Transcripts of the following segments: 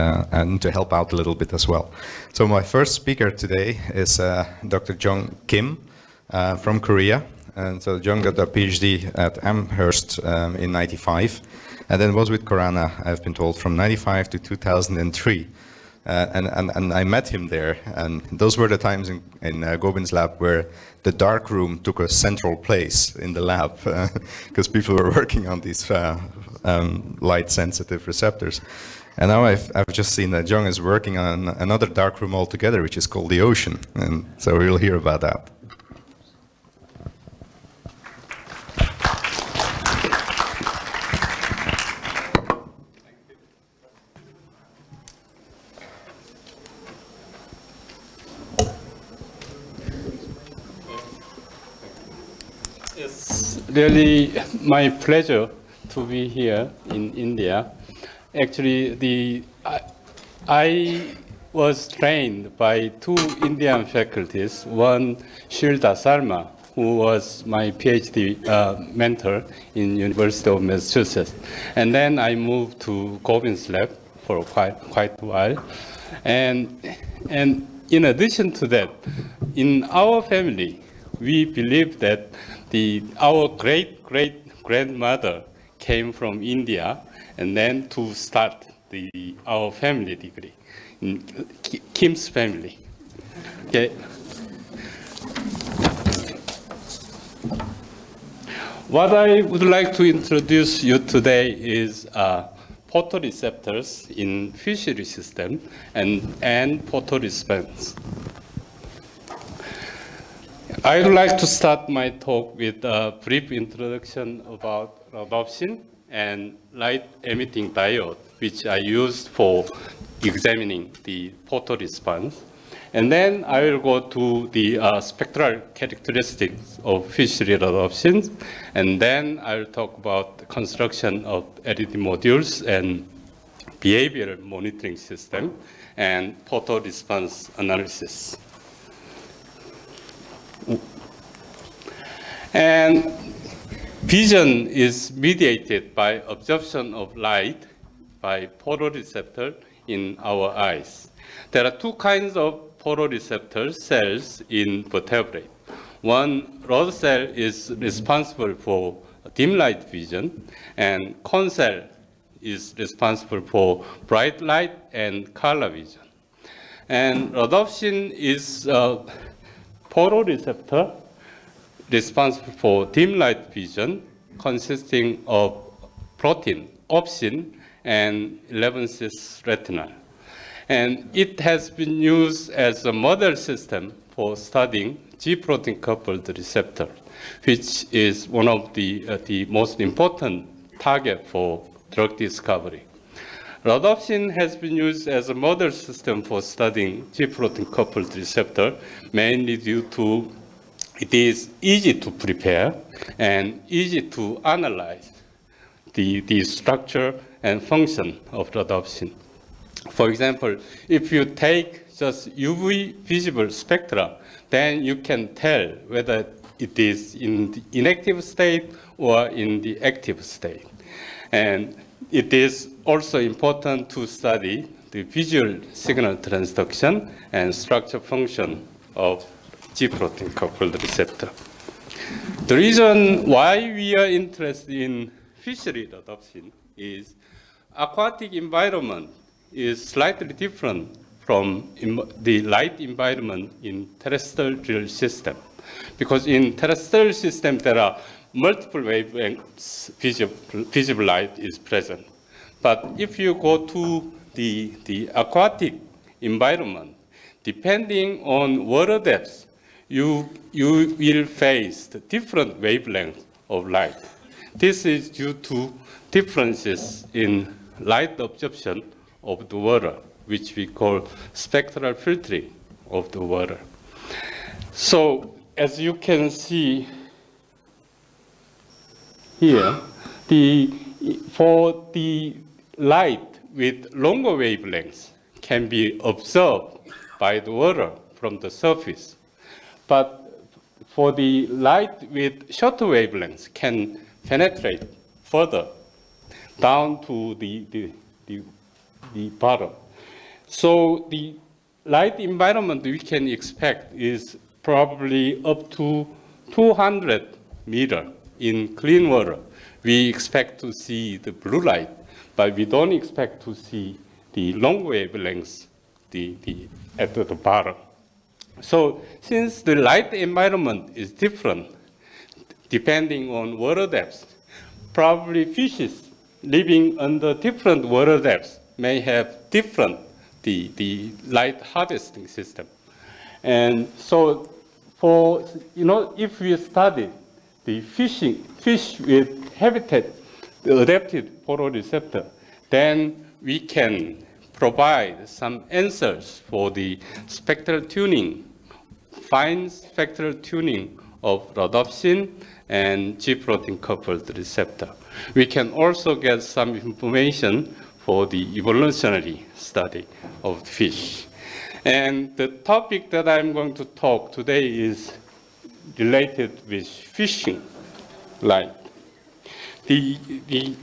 uh, and to help out a little bit as well. So my first speaker today is uh, Dr. Jung Kim uh, from Korea. And so Jung got a PhD at Amherst um, in 95 and then was with Khorana, I've been told, from 95 to 2003. Uh, and, and, and I met him there, and those were the times in, in uh, Gobind's lab where the dark room took a central place in the lab, because uh, people were working on these uh, um, light-sensitive receptors. And now I've, I've just seen that Jung is working on another dark room altogether, which is called the ocean, and so we'll hear about that. It's really my pleasure to be here in India. Actually, the I, I was trained by two Indian faculties. One, Shilda Sarma, who was my PhD uh, mentor in University of Massachusetts. And then I moved to Gobind's lab for quite, quite a while. And, and in addition to that, in our family, we believe that the, our great great grandmother came from India and then to start the, our family degree, in Kim's family. Okay. What I would like to introduce you today is uh, photoreceptors in fishery system and, and photoresponse. I would like to start my talk with a brief introduction about rhodopsin and light emitting diode, which I used for examining the photoresponse. And then I will go to the uh, spectral characteristics of fishery rhodopsins, and then I will talk about the construction of LED modules and behavioral monitoring system and photoresponse analysis. And vision is mediated by absorption of light by photoreceptor in our eyes. There are two kinds of photoreceptor cells in vertebrate. One rod cell is responsible for dim light vision, and cone cell is responsible for bright light and color vision. And rhodopsin is a photoreceptor responsible for dim light vision consisting of protein, opsin, and 11-cis retinal. And it has been used as a model system for studying G-protein coupled receptor, which is one of the, uh, the most important target for drug discovery. Rhodopsin has been used as a model system for studying G-protein coupled receptor, mainly due to it is easy to prepare and easy to analyze the, the structure and function of rhodopsin. For example, if you take just UV visible spectra, then you can tell whether it is in the inactive state or in the active state. And it is also important to study the visual signal transduction and structure function of G protein coupled receptor. The reason why we are interested in fishery rhodopsin is aquatic environment is slightly different from the light environment in terrestrial system. Because in terrestrial system, there are multiple wavelengths visible, visible light is present. But if you go to the, the aquatic environment, depending on water depth, you, you will face different wavelengths of light. This is due to differences in light absorption of the water, which we call spectral filtering of the water. So as you can see here, the, for the light with longer wavelengths can be observed by the water from the surface. But for the light with shorter wavelengths can penetrate further down to the, the, the, the bottom. So the light environment we can expect is probably up to 200 meter in clean water. We expect to see the blue light, but we don't expect to see the long wavelengths the, the, at the bottom. So since the light environment is different, depending on water depth, probably fishes living under different water depths may have different the, the light harvesting system. And so for, you know, if we study the fishing, fish with habitat adapted photoreceptor, then we can provide some answers for the spectral tuning, fine spectral tuning of rhodopsin and G-protein coupled receptor. We can also get some information for the evolutionary study of fish. And the topic that I'm going to talk today is related with fishing light. The, the,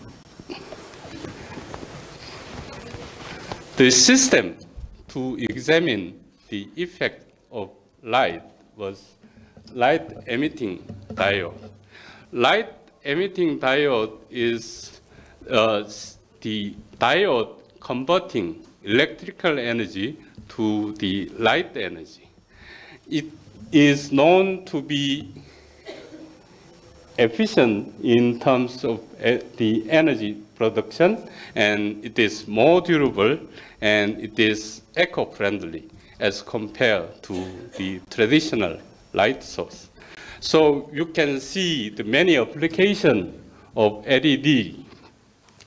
the system to examine the effect of light was light emitting diode. Light emitting diode is uh, the diode converting electrical energy to the light energy. It is known to be efficient in terms of uh, the energy production, and it is more durable and it is eco-friendly as compared to the traditional light source. So you can see the many applications of LED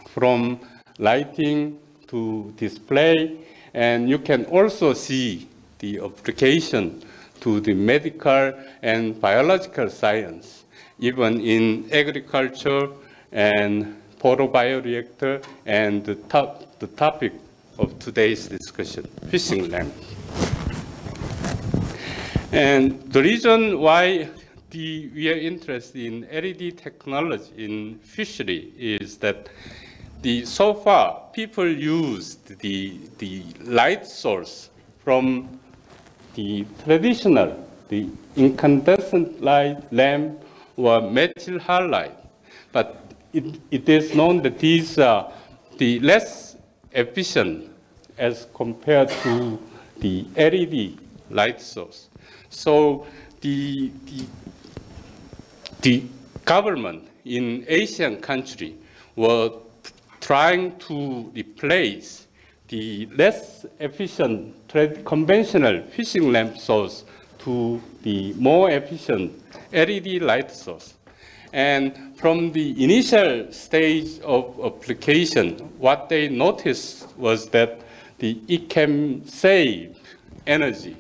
from lighting to display, and you can also see the application to the medical and biological science, even in agriculture and photobioreactor and the, top, the topic of today's discussion, fishing lamp. And the reason why the, we are interested in LED technology in fishery is that the, so far people used the, the light source from the traditional, the incandescent light lamp or metal halide. But it, it is known that these are the less efficient as compared to the LED light source. So the, the the government in Asian country were trying to replace the less efficient conventional fishing lamp source to the more efficient LED light source. And from the initial stage of application, what they noticed was that the, it can save energy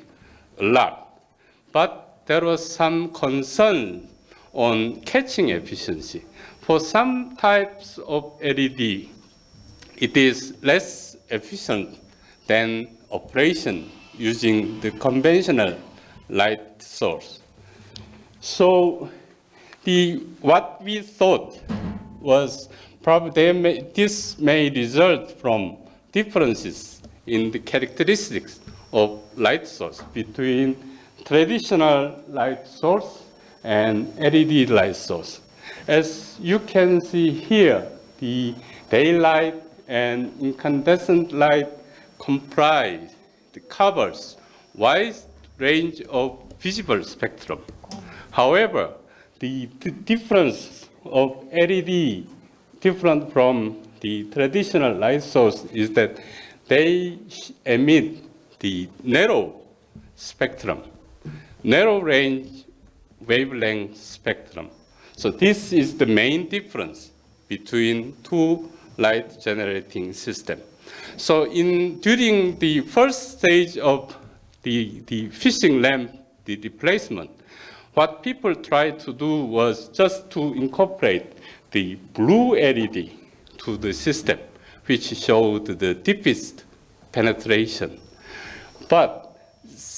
a lot. But there was some concern on catching efficiency. For some types of LED, it is less efficient than operation using the conventional light source. So the, what we thought was probably may, this may result from differences in the characteristics of light source between traditional light source and LED light source. As you can see here, the daylight and incandescent light comprise the covers wide range of visible spectrum. However, the, difference of LED different from the traditional light source is that they emit the narrow spectrum, narrow range wavelength spectrum. So this is the main difference between two light generating systems. So in, during the first stage of the, the fishing lamp, the replacement, what people tried to do was just to incorporate the blue LED to the system, which showed the deepest penetration. But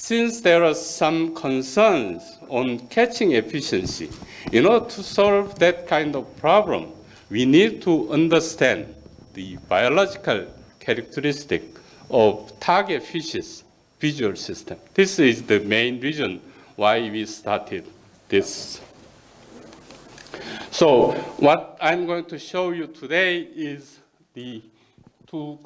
since there are some concerns on catching efficiency, in order to solve that kind of problem, we need to understand the biological characteristic of target fishes visual system. This is the main reason why we started this. So what I'm going to show you today is the, to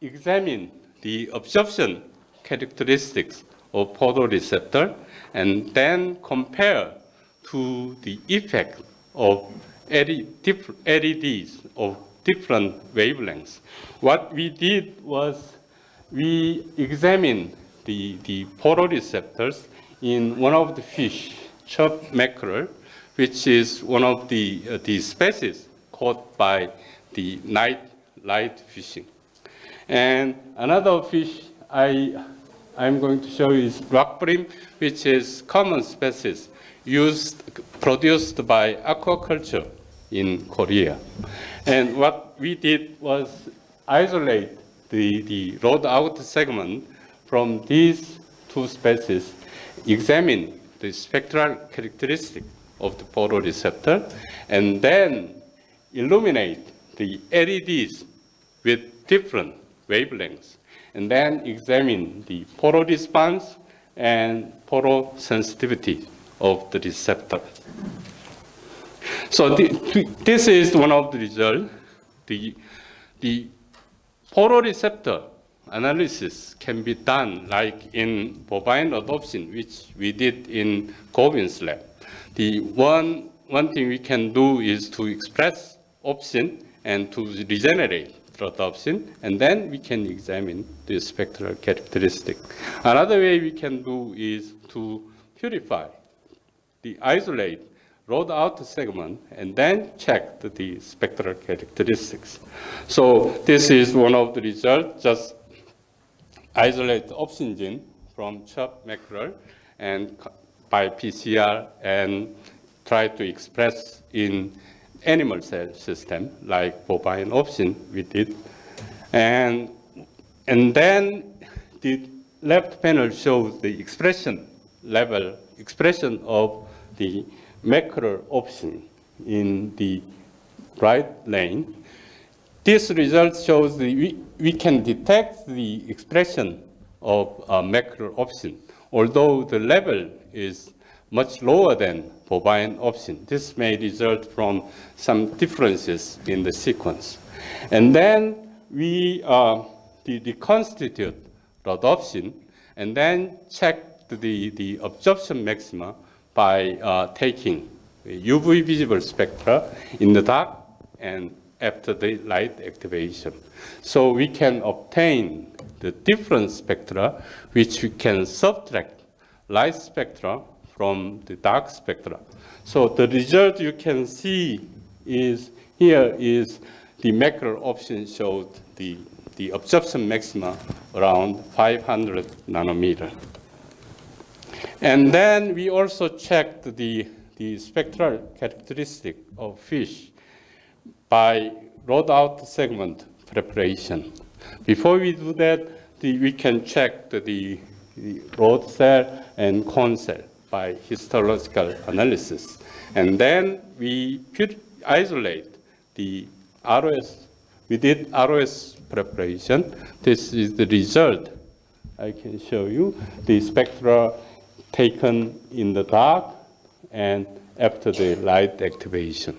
examine the absorption characteristics of photoreceptor and then compare to the effect of LEDs of different wavelengths. What we did was we examined the, the photoreceptors in one of the fish, chub mackerel, which is one of the, uh, the species caught by the night light fishing. And another fish I, I'm going to show you is rock bream, which is common species used, produced by aquaculture in Korea. And what we did was isolate the, the rod out segment from these two species, examine the spectral characteristic of the photoreceptor, and then illuminate the LEDs with different wavelengths, and then examine the photoresponse and photosensitivity of the receptor. So this is one of the results. The, the photoreceptor analysis can be done like in bovine rhodopsin, which we did in Gobind's lab. The one, one thing we can do is to express opsin and to regenerate rhodopsin, and then we can examine the spectral characteristic. Another way we can do is to purify the isolate rod out the segment and then check the, spectral characteristics. So this is one of the results, just isolate opsin gene from chub mackerel and by PCR and try to express in animal cell system like bovine opsin we did. And, and then the left panel shows the expression level, expression of the mackerel opsin in the right lane. This result shows that we, we can detect the expression of uh, mackerel opsin, although the level is much lower than bovine opsin. This may result from some differences in the sequence. And then we uh, reconstitute rhodopsin and then check the, the absorption maxima by uh, taking UV visible spectra in the dark and after the light activation. So we can obtain the different spectra which we can subtract light spectra from the dark spectra. So the result you can see is here is the mackerel opsin showed the, the absorption maxima around 500 nanometer. And then we also checked the, the spectral characteristic of fish by rod out segment preparation. Before we do that, the, we can check the, the, rod cell and cone cell by histological analysis. And then we isolate the ROS. We did ROS preparation. This is the result. I can show you the spectra taken in the dark and after the light activation.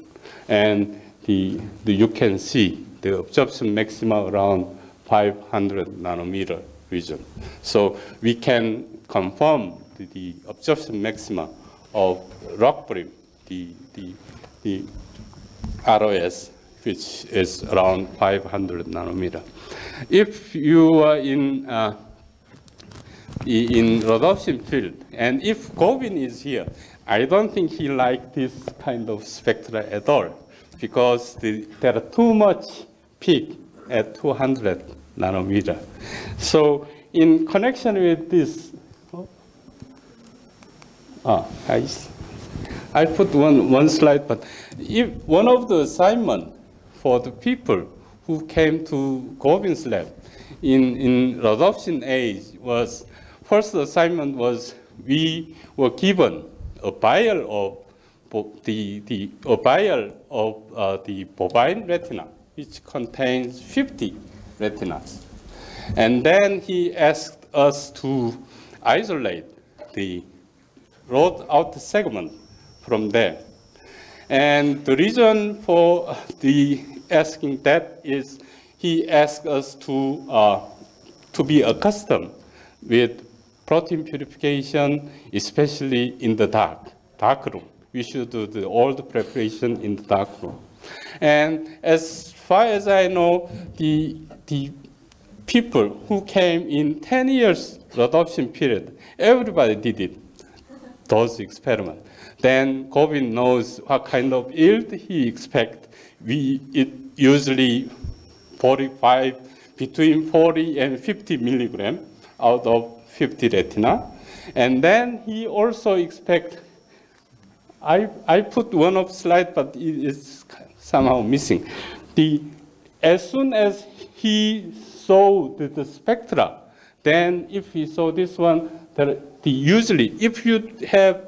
And the, the, you can see the absorption maxima around 500 nanometer region. So we can confirm the, absorption maxima of rock bream, the, the, the ROS, which is around 500 nanometer. If you are in uh, in rhodopsin field. And if Gobind is here, I don't think he liked this kind of spectra at all because the, there are too much peak at 200 nanometer. So in connection with this, ah, I, I put one, one slide, but if one of the assignment for the people who came to Gobind's lab in, in rhodopsin age was first assignment was we were given a vial of the, the a vial of uh, the bovine retina, which contains 50 retinas. And then he asked us to isolate the rod out the segment from there. And the reason for the asking that is he asked us to, uh, to be accustomed with protein purification, especially in the dark, dark room. We should do the, all the preparation in the dark room. And as far as I know, the, the people who came in 10 years rhodopsin period, everybody did it, those experiments. Then Gobind knows what kind of yield he expect. We, it usually 45, between 40 and 50 milligram out of 50 retina. And then he also expect, I, I put one of slide, but it is somehow missing. The, as soon as he saw the, the spectra, then if he saw this one, the, the usually, if you have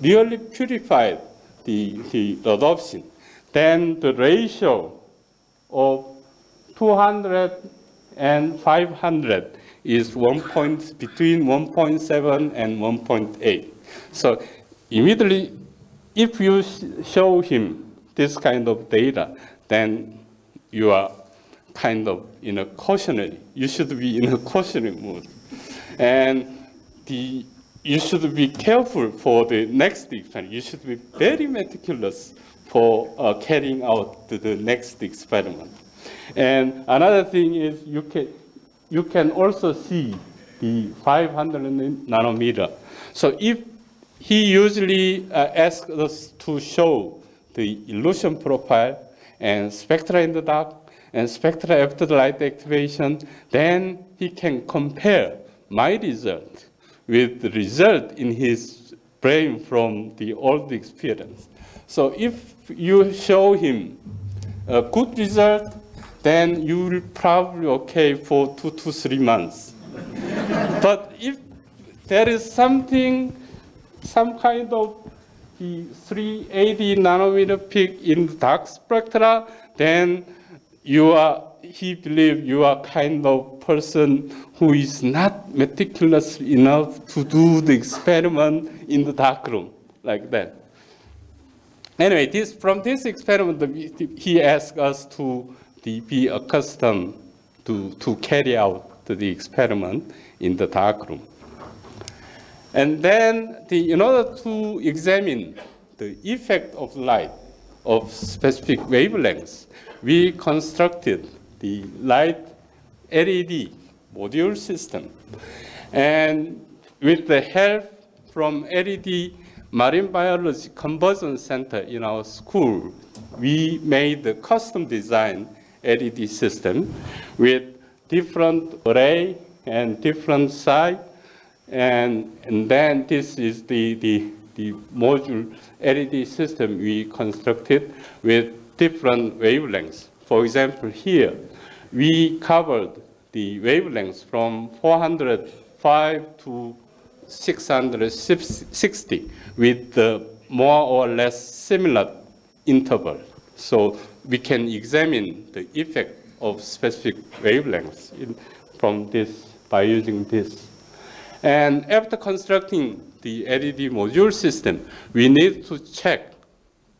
really purified the, the rhodopsin, then the ratio of 200 and 500 is one point between 1.7 and 1.8. So immediately, if you show him this kind of data, then you are kind of in a cautionary. You should be in a cautionary mood, and the you should be careful for the next experiment. You should be very meticulous for uh, carrying out the, the next experiment. And another thing is you can, you can also see the 500 nanometer. So if he usually uh, asks us to show the elution profile and spectra in the dark and spectra after the light activation, then he can compare my result with the result in his brain from the old experience. So if you show him a good result, then you will probably okay for two to three months. but if there is something, some kind of the 380 nanometer peak in the dark spectra, then you are, he believes you are kind of person who is not meticulous enough to do the experiment in the dark room, like that. Anyway, this, from this experiment, he asked us to be accustomed to, to carry out the experiment in the dark room. And then, the, in order to examine the effect of light of specific wavelengths, we constructed the light LED module system. And with the help from LED Marine Biology Conversion Center in our school, we made the custom design LED system with different array and different size. And, and then this is the, the, the module LED system we constructed with different wavelengths. For example, here, we covered the wavelengths from 405 to 660 with the more or less similar interval. So we can examine the effect of specific wavelengths in, from this by using this. And after constructing the LED module system, we need to check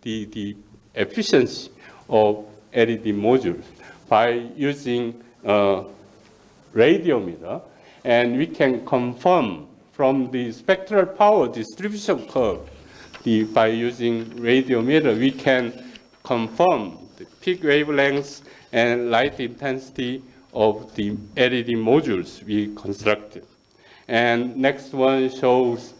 the, the efficiency of LED modules by using a radiometer, and we can confirm from the spectral power distribution curve the, by using radiometer, we can confirm the peak wavelengths and light intensity of the LED modules we constructed. And next one shows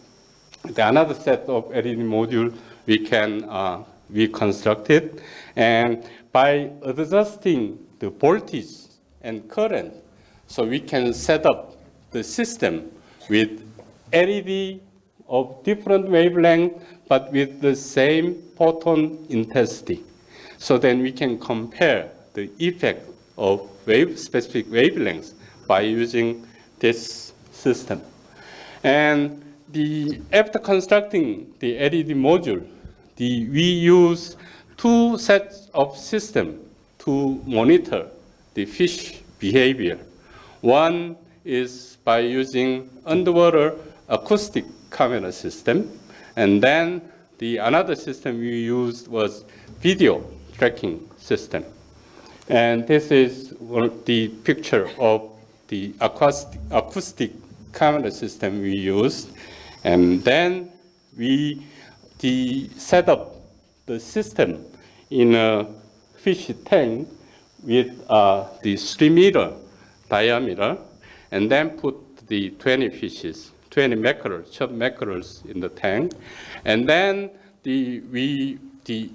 the another set of LED module we can uh, we constructed. And by adjusting the voltage and current, so we can set up the system with LED of different wavelength, but with the same photon intensity. So then we can compare the effect of wave specific wavelengths by using this system. And the, after constructing the LED module, the, we use two sets of system to monitor the fish behavior. One is by using underwater acoustic camera system, and then the another system we used was video tracking system. And this is the picture of the acoustic, acoustic camera system we used. And then we the set up the system in a fish tank with uh, the three meter diameter, and then put the 20 fishes, 20 mackerels, chub mackerels in the tank, and then the, we the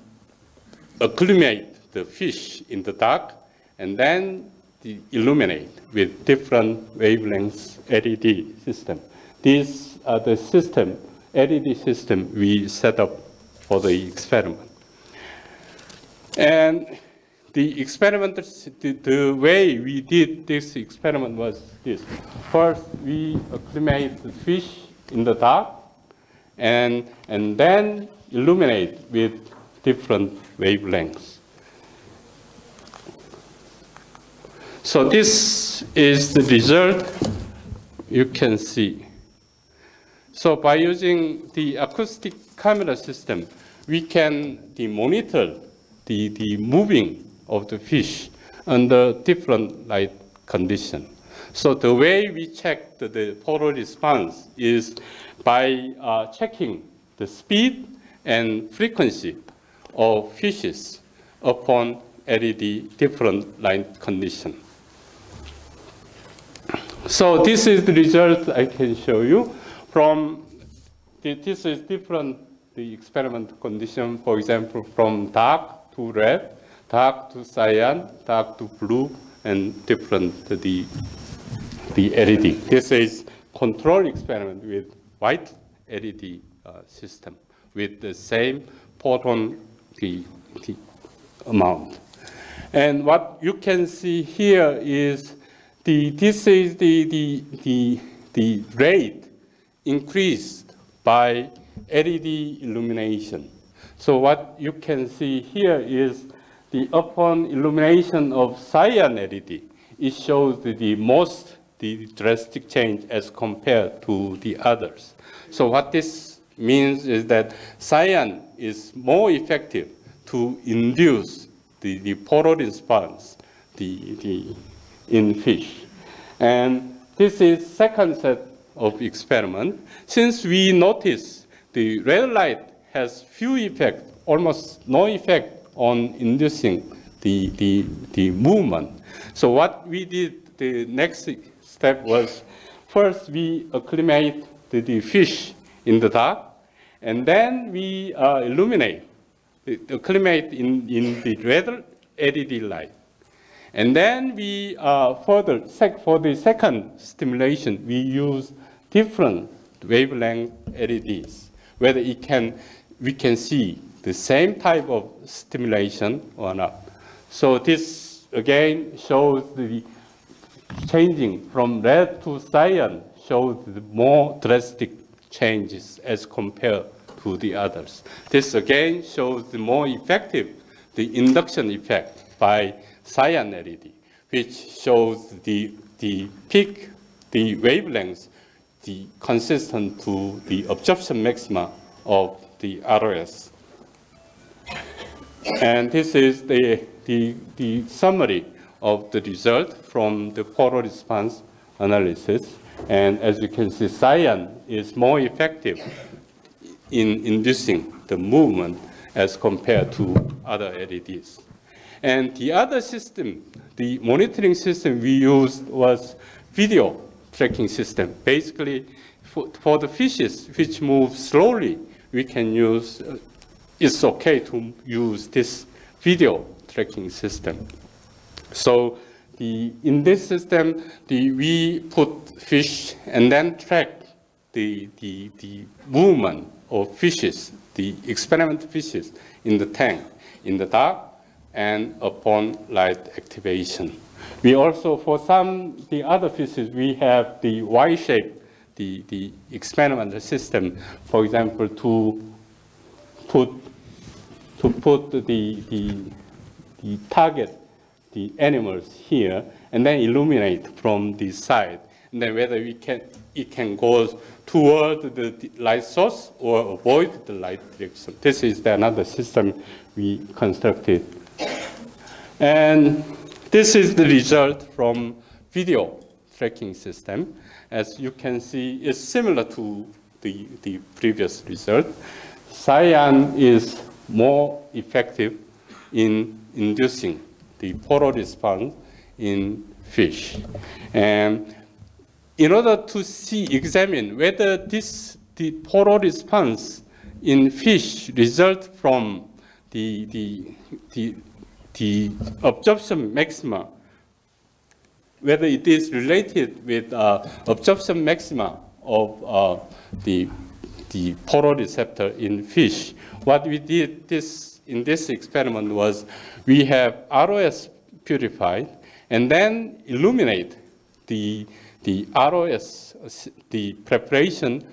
acclimate the fish in the dark, and then the illuminate with different wavelengths LED system. These are the system, LED system we set up for the experiment. And the experiment, the, the, way we did this experiment was this. First, we acclimate the fish in the dark, and, and then illuminate with different wavelengths. So this is the result you can see. So by using the acoustic camera system, we can monitor the, the moving of the fish under different light condition. So the way we check the, photo response is by uh, checking the speed and frequency of fishes upon LED different light condition. So this is the result I can show you from this is different the experiment condition, for example, from dark to red, dark to cyan, dark to blue, and different the, the LED. This is control experiment with white LED uh, system with the same photon the, the amount. And what you can see here is the, this is the, the, the, the rate increased by LED illumination. So what you can see here is the upon illumination of cyan LED, it shows the most the drastic change as compared to the others. So what this means is that cyan is more effective to induce the, the photo response the, the, in fish. And this is second set of experiment. Since we notice the red light has few effect, almost no effect on inducing the, the, the movement. So what we did, the next step was first we acclimate the, the fish in the dark, and then we uh, illuminate, acclimate in, in the red LED light. And then we uh, further, for the second stimulation, we use different wavelength LEDs, whether it can, we can see the same type of stimulation or not. So this again shows the changing from red to cyan shows more drastic changes as compared to the others. This again shows the more effective the induction effect by cyan LED, which shows the, the peak, the wavelengths, the consistent to the absorption maxima of the ROS. And this is the, the, the summary of the result from the photo response analysis. And as you can see, cyan is more effective in inducing the movement as compared to other LEDs. And the other system, the monitoring system we used was video tracking system. Basically, for, for the fishes which move slowly, we can use uh, it's okay to use this video tracking system. So the, in this system, the, we put fish and then track the, the, the movement of fishes, the experiment fishes in the tank in the dark and upon light activation. We also, for some the other fishes, we have the Y-shape, the, the experiment system, for example, to put to put the, the, the target, the animals here, and then illuminate from the side. And then whether we can, it can go toward the light source or avoid the light direction. This is the another system we constructed. And this is the result from video tracking system. As you can see, it's similar to the, the previous result. Cyan is more effective in inducing the photo response in fish. And in order to see, examine whether this the photo response in fish result from the, the, the, the absorption maxima, whether it is related with uh, absorption maxima of uh, the, the photoreceptor in fish. What we did this, in this experiment was we have ROS purified and then illuminate the, the ROS, the preparation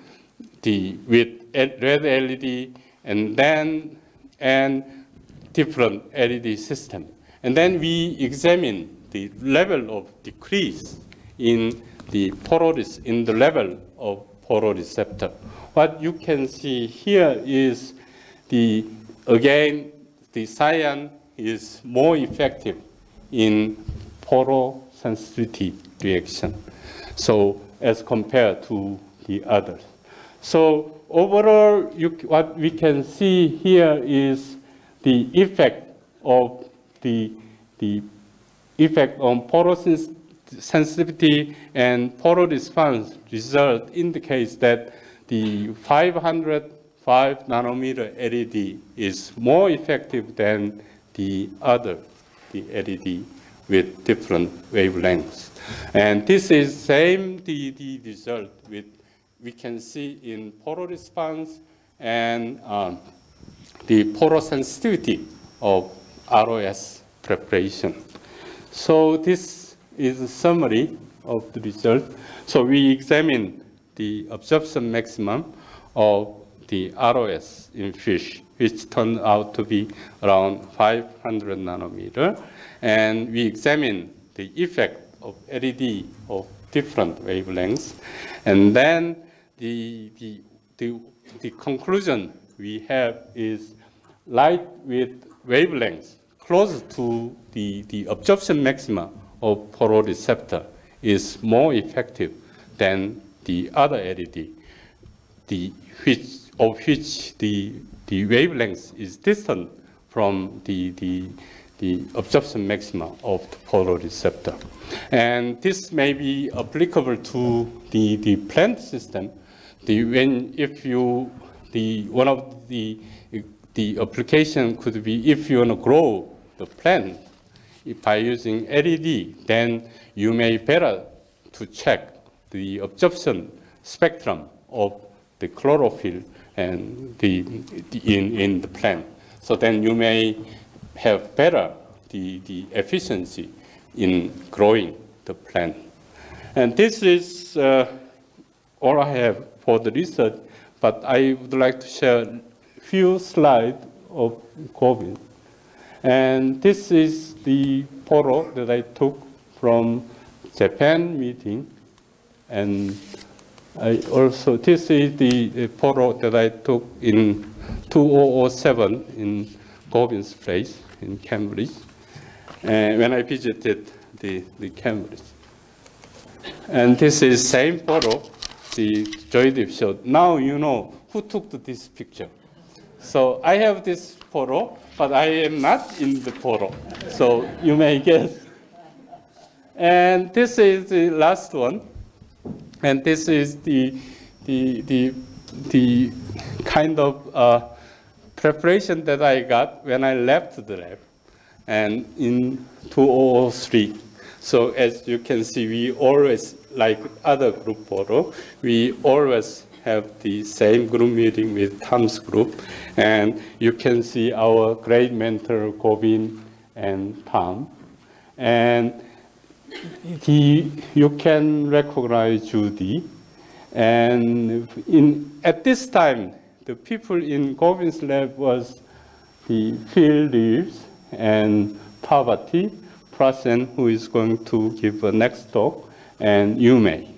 the, with red LED and then and different LED system. And then we examine the level of decrease in the photoris in the level of photoreceptor. What you can see here is the again the cyan is more effective in photosensitivity reaction. So as compared to the others. So overall, you, what we can see here is the effect of the, the effect on photosensitivity and photoresponse result indicates that the 505 nanometer LED is more effective than the other the LED with different wavelengths. And this is same the, the result with we can see in photoresponse and um, the photosensitivity of ROS preparation. So this is a summary of the result. So we examine the absorption maximum of the ROS in fish, which turned out to be around 500 nanometer. And we examine the effect of LED of different wavelengths. And then the, the, the, the conclusion we have is light with wavelengths close to the, the absorption maxima of photoreceptor is more effective than the other LED, the which, of which the, the wavelength is distant from the, the, the absorption maxima of the photoreceptor. And this may be applicable to the, the plant system. The, when, if you, the, one of the, the application could be if you want to grow the plant by using LED, then you may better to check the absorption spectrum of the chlorophyll and the, in, in the plant. So then you may have better the, the efficiency in growing the plant. And this is uh, all I have for the research, but I would like to share a few slides of Gobind. And this is the photo that I took from Japan meeting. And I also, this is the photo that I took in 2007 in Gobind's place in Cambridge, and when I visited the, the Cambridge. And this is same photo the Joydeep showed. Now you know who took this picture. So I have this photo, but I am not in the photo. So you may guess. And this is the last one. And this is the, the, the, the kind of uh, preparation that I got when I left the lab and in 2003. So as you can see, we always, like other group photo, we always have the same group meeting with Tom's group. And you can see our great mentor, Gobind and Tom. And he, you can recognize Judy. And in, at this time, the people in Gobind's lab was the Phil Reeves and Parvati. Prasen, who is going to give a next talk, and Yu Mei.